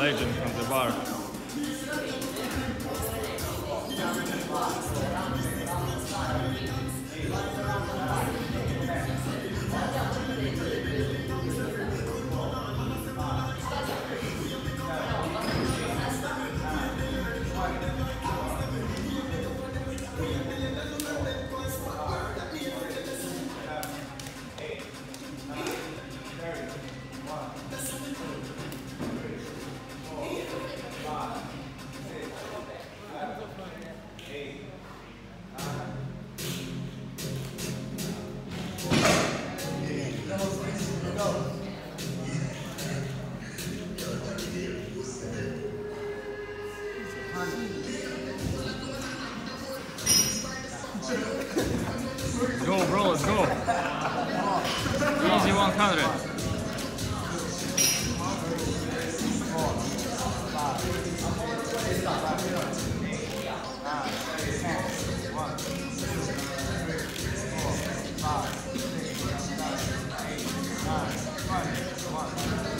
legend from the bar. Go, bro, let's go. Easy 100. Five, six, seven, eight, nine, five, one.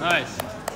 Nice.